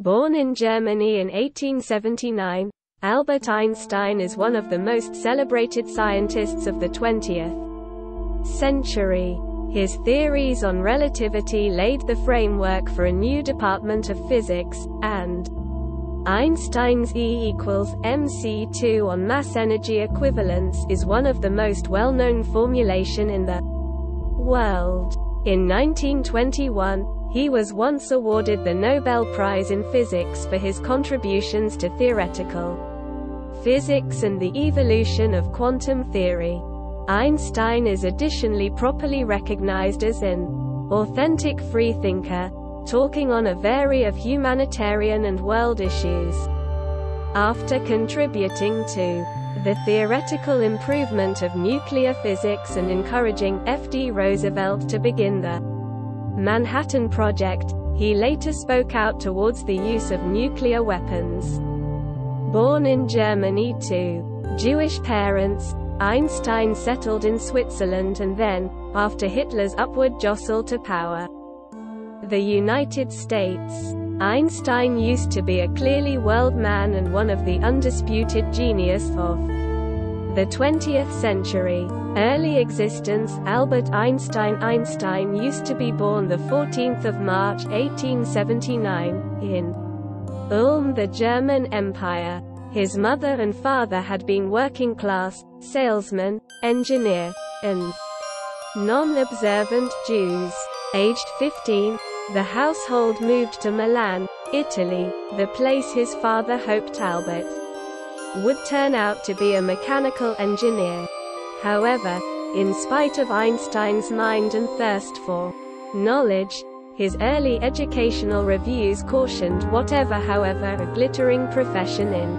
Born in Germany in 1879, Albert Einstein is one of the most celebrated scientists of the 20th century. His theories on relativity laid the framework for a new department of physics, and Einstein's E equals mc2 on mass energy equivalence is one of the most well-known formulation in the world. In 1921, he was once awarded the Nobel Prize in Physics for his contributions to theoretical physics and the evolution of quantum theory. Einstein is additionally properly recognized as an authentic freethinker, talking on a variety of humanitarian and world issues. After contributing to the theoretical improvement of nuclear physics and encouraging F.D. Roosevelt to begin the Manhattan Project, he later spoke out towards the use of nuclear weapons. Born in Germany to Jewish parents, Einstein settled in Switzerland and then, after Hitler's upward jostle to power, the United States. Einstein used to be a clearly world man and one of the undisputed genius of the 20th century. Early existence Albert Einstein Einstein used to be born the 14th of March 1879 in Ulm the German Empire. His mother and father had been working class, salesman, engineer, and non-observant Jews. Aged 15, the household moved to Milan, Italy, the place his father hoped Albert would turn out to be a mechanical engineer. However, in spite of Einstein's mind and thirst for knowledge, his early educational reviews cautioned whatever however a glittering profession in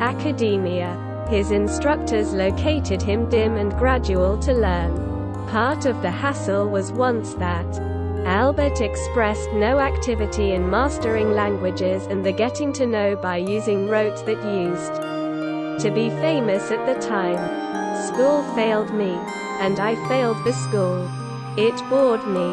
academia. His instructors located him dim and gradual to learn. Part of the hassle was once that Albert expressed no activity in mastering languages and the getting to know by using rote that used to be famous at the time. School failed me, and I failed the school. It bored me.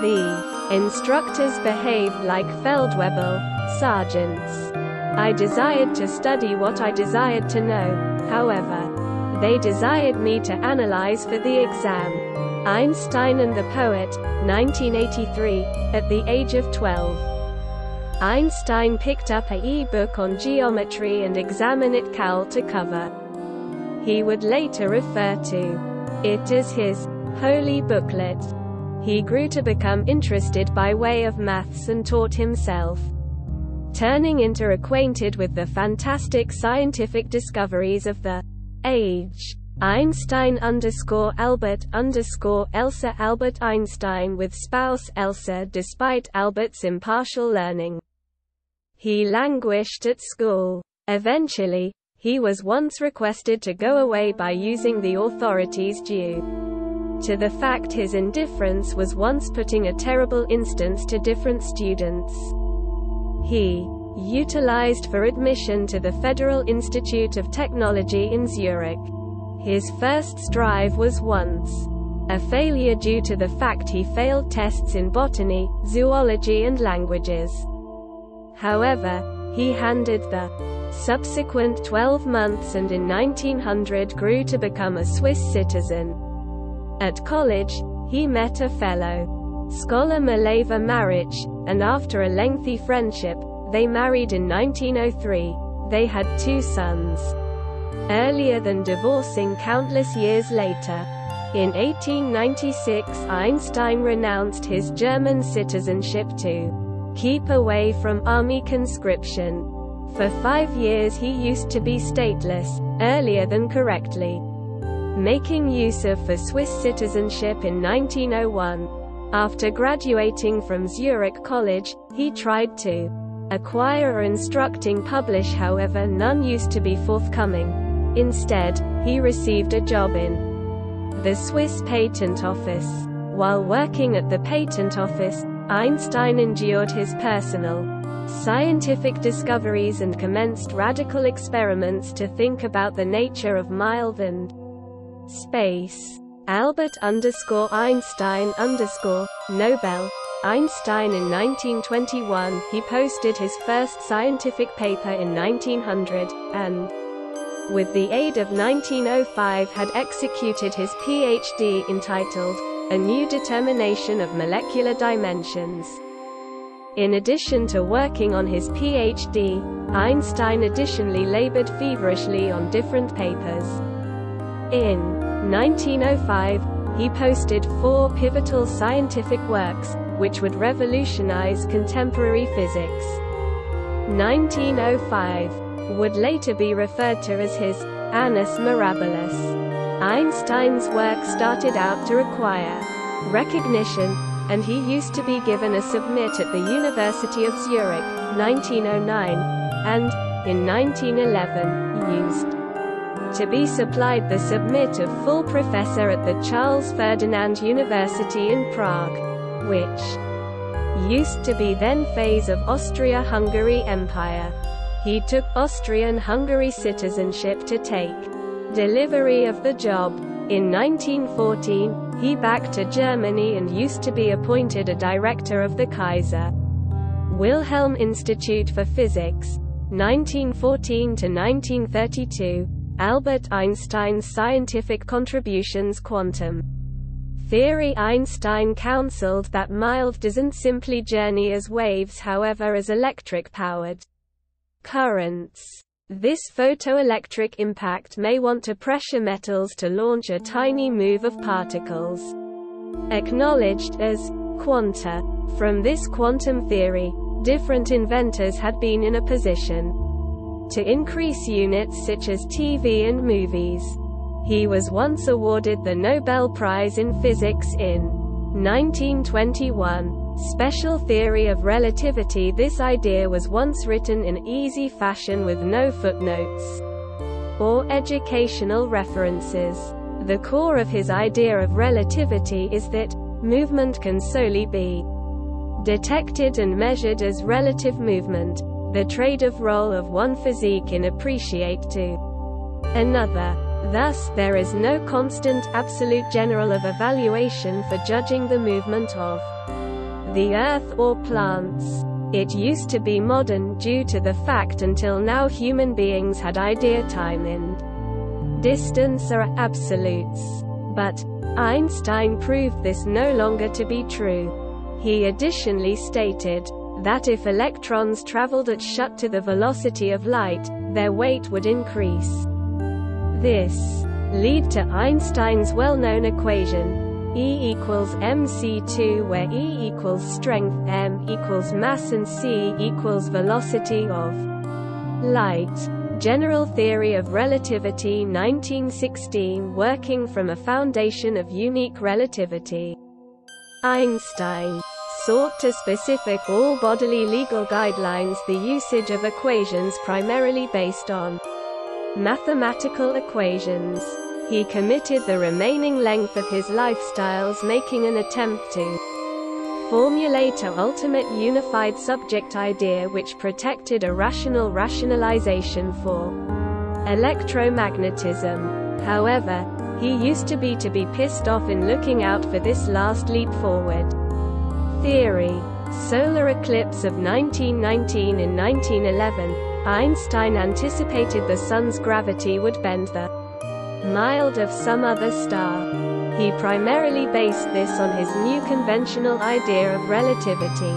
The instructors behaved like Feldwebel, sergeants. I desired to study what I desired to know, however. They desired me to analyze for the exam. Einstein and the Poet, 1983, at the age of 12. Einstein picked up a e-book on geometry and examined it cowl to cover. He would later refer to it as his holy booklet. He grew to become interested by way of maths and taught himself, turning into acquainted with the fantastic scientific discoveries of the age. Einstein underscore Albert underscore Elsa Albert Einstein with spouse Elsa despite Albert's impartial learning. He languished at school. Eventually, he was once requested to go away by using the authorities due to the fact his indifference was once putting a terrible instance to different students. He utilized for admission to the Federal Institute of Technology in Zurich. His first strive was once a failure due to the fact he failed tests in botany, zoology and languages. However, he handed the subsequent 12 months and in 1900 grew to become a Swiss citizen. At college, he met a fellow scholar Mileva Maric, and after a lengthy friendship, they married in 1903. They had two sons earlier than divorcing countless years later. In 1896 Einstein renounced his German citizenship to keep away from army conscription. For five years he used to be stateless, earlier than correctly making use of for Swiss citizenship in 1901. After graduating from Zurich College, he tried to acquire or instructing publish however none used to be forthcoming. Instead, he received a job in the Swiss Patent Office. While working at the Patent Office, Einstein endured his personal scientific discoveries and commenced radical experiments to think about the nature of mild and space. Albert underscore Einstein underscore Nobel Einstein in 1921, he posted his first scientific paper in 1900, and, with the aid of 1905 had executed his PhD entitled, A New Determination of Molecular Dimensions. In addition to working on his PhD, Einstein additionally labored feverishly on different papers. In 1905, he posted four pivotal scientific works, which would revolutionize contemporary physics. 1905 would later be referred to as his Annus Mirabilis. Einstein's work started out to require recognition, and he used to be given a submit at the University of Zurich, 1909, and, in 1911, used to be supplied the submit of full professor at the Charles Ferdinand University in Prague, which used to be then phase of Austria-Hungary Empire. He took Austrian-Hungary citizenship to take delivery of the job. In 1914, he back to Germany and used to be appointed a director of the Kaiser Wilhelm Institute for Physics, 1914 to 1932, Albert Einstein's scientific contributions quantum theory Einstein counseled that mild doesn't simply journey as waves however as electric-powered currents. This photoelectric impact may want to pressure metals to launch a tiny move of particles. Acknowledged as quanta. From this quantum theory, different inventors had been in a position to increase units such as TV and movies. He was once awarded the Nobel Prize in Physics in 1921 Special theory of relativity This idea was once written in easy fashion with no footnotes or educational references. The core of his idea of relativity is that movement can solely be detected and measured as relative movement, the trade-off role of one physique in appreciate to another. Thus, there is no constant absolute general of evaluation for judging the movement of the earth or plants. It used to be modern due to the fact until now human beings had idea time and distance are absolutes. But Einstein proved this no longer to be true. He additionally stated that if electrons traveled at shut to the velocity of light, their weight would increase. This lead to Einstein's well-known equation, E equals mc2 where E equals strength, m equals mass and c equals velocity of light. General Theory of Relativity 1916 working from a foundation of unique relativity. Einstein sought to specific all bodily legal guidelines the usage of equations primarily based on mathematical equations. He committed the remaining length of his lifestyles making an attempt to formulate a ultimate unified subject idea which protected a rational rationalization for electromagnetism. However, he used to be to be pissed off in looking out for this last leap forward. Theory Solar eclipse of 1919 in 1911, Einstein anticipated the sun's gravity would bend the mild of some other star. He primarily based this on his new conventional idea of relativity.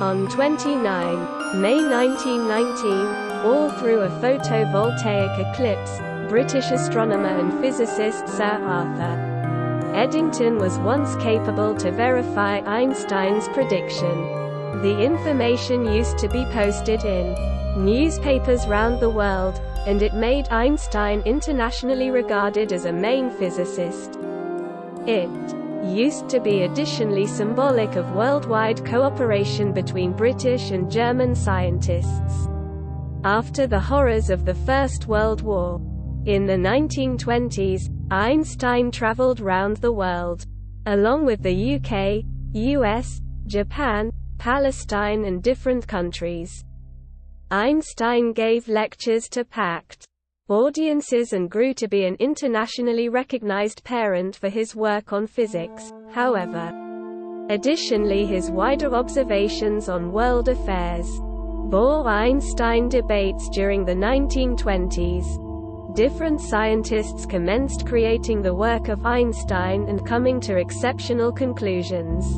On 29 May 1919, all through a photovoltaic eclipse, British astronomer and physicist Sir Arthur Eddington was once capable to verify Einstein's prediction. The information used to be posted in newspapers round the world, and it made Einstein internationally regarded as a main physicist. It used to be additionally symbolic of worldwide cooperation between British and German scientists. After the horrors of the First World War, in the 1920s, Einstein traveled round the world, along with the UK, US, Japan, Palestine and different countries. Einstein gave lectures to packed audiences and grew to be an internationally recognized parent for his work on physics. However, Additionally his wider observations on world affairs Bohr-Einstein debates during the 1920s different scientists commenced creating the work of Einstein and coming to exceptional conclusions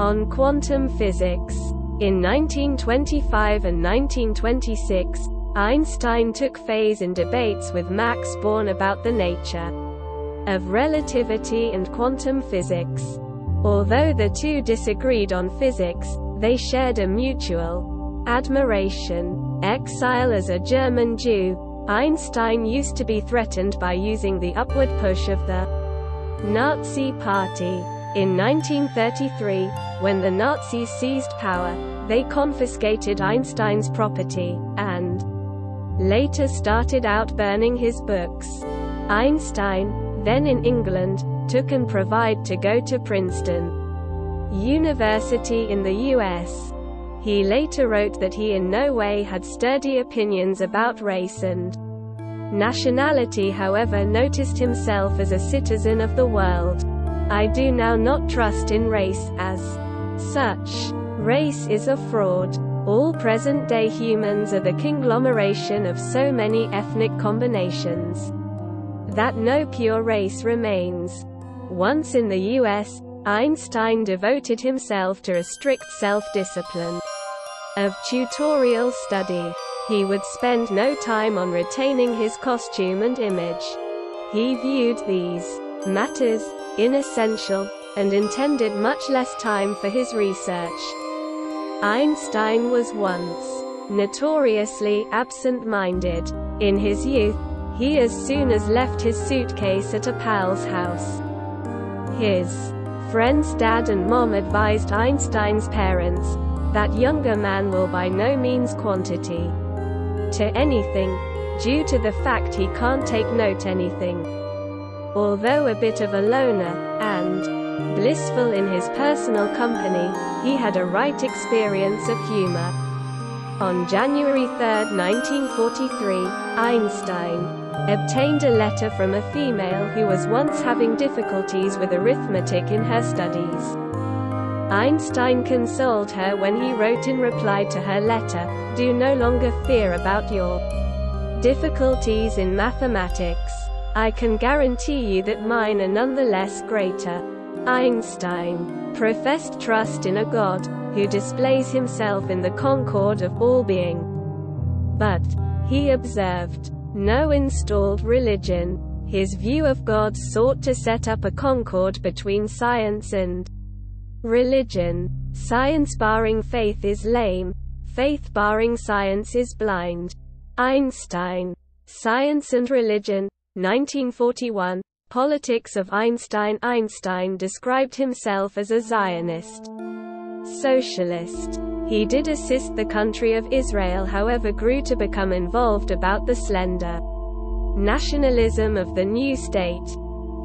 on quantum physics. In 1925 and 1926, Einstein took phase in debates with Max Born about the nature of relativity and quantum physics. Although the two disagreed on physics, they shared a mutual admiration. Exile as a German Jew, Einstein used to be threatened by using the upward push of the Nazi Party. In 1933, when the Nazis seized power, they confiscated Einstein's property, and later started out burning his books. Einstein, then in England, took and provided to go to Princeton University in the U.S. He later wrote that he in no way had sturdy opinions about race and nationality however noticed himself as a citizen of the world. I do now not trust in race as such. Race is a fraud. All present-day humans are the conglomeration of so many ethnic combinations that no pure race remains. Once in the US, Einstein devoted himself to a strict self-discipline of tutorial study. He would spend no time on retaining his costume and image. He viewed these matters inessential and intended much less time for his research. Einstein was once notoriously absent-minded. In his youth, he as soon as left his suitcase at a pal's house. His friend's dad and mom advised Einstein's parents, that younger man will by no means quantity to anything, due to the fact he can't take note anything. Although a bit of a loner, and blissful in his personal company, he had a right experience of humor. On January 3, 1943, Einstein obtained a letter from a female who was once having difficulties with arithmetic in her studies. Einstein consoled her when he wrote in reply to her letter, Do no longer fear about your difficulties in mathematics. I can guarantee you that mine are nonetheless greater. Einstein professed trust in a God, who displays himself in the concord of all being. But, he observed, no installed religion. His view of God sought to set up a concord between science and Religion. Science barring faith is lame. Faith barring science is blind. Einstein. Science and Religion. 1941. Politics of Einstein Einstein described himself as a Zionist. Socialist. He did assist the country of Israel however grew to become involved about the slender nationalism of the new state.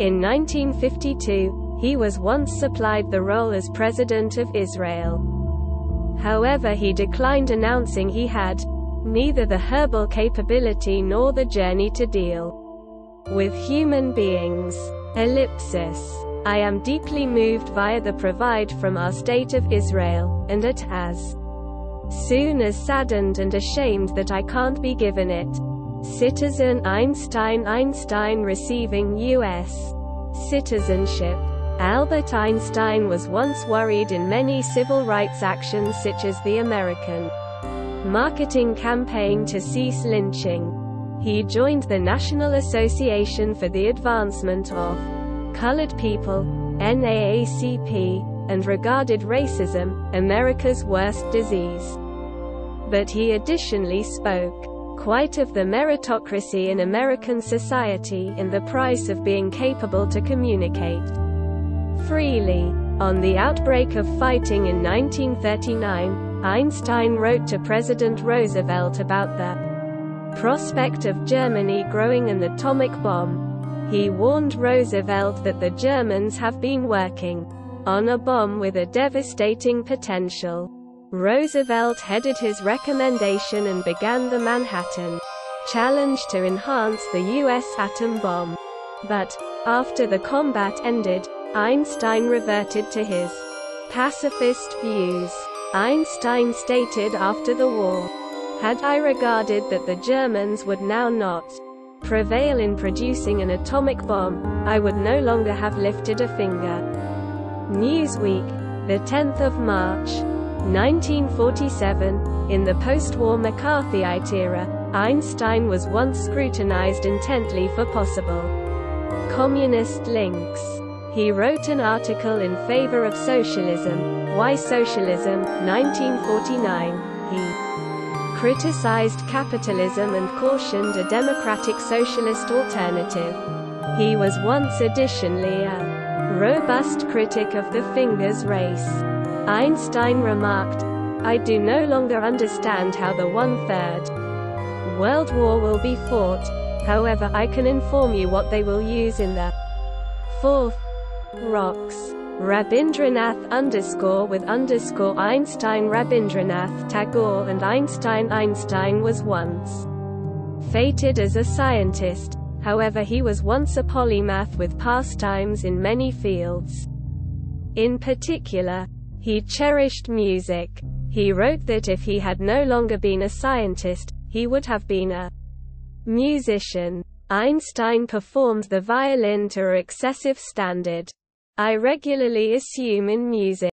In 1952, he was once supplied the role as President of Israel. However he declined announcing he had neither the herbal capability nor the journey to deal with human beings. Ellipsis. I am deeply moved via the provide from our state of Israel, and it as soon as saddened and ashamed that I can't be given it. Citizen Einstein Einstein receiving U.S. citizenship. Albert Einstein was once worried in many civil rights actions such as the American marketing campaign to cease lynching. He joined the National Association for the Advancement of Colored People, NAACP, and regarded racism, America's worst disease. But he additionally spoke quite of the meritocracy in American society in the price of being capable to communicate freely. On the outbreak of fighting in 1939, Einstein wrote to President Roosevelt about the prospect of Germany growing an atomic bomb. He warned Roosevelt that the Germans have been working on a bomb with a devastating potential. Roosevelt headed his recommendation and began the Manhattan Challenge to enhance the U.S. atom bomb. But, after the combat ended, Einstein reverted to his Pacifist views. Einstein stated after the war, had I regarded that the Germans would now not prevail in producing an atomic bomb, I would no longer have lifted a finger. Newsweek, the 10th of March, 1947, in the post-war McCarthyite era, Einstein was once scrutinized intently for possible communist links. He wrote an article in favor of socialism, Why Socialism, 1949. He criticized capitalism and cautioned a democratic socialist alternative. He was once additionally a robust critic of the fingers race. Einstein remarked, I do no longer understand how the one-third World War will be fought, however I can inform you what they will use in the fourth rocks. Rabindranath underscore with underscore Einstein Rabindranath Tagore and Einstein Einstein was once fated as a scientist, however he was once a polymath with pastimes in many fields. In particular, he cherished music. He wrote that if he had no longer been a scientist, he would have been a musician. Einstein performed the violin to excessive standard. I regularly assume in music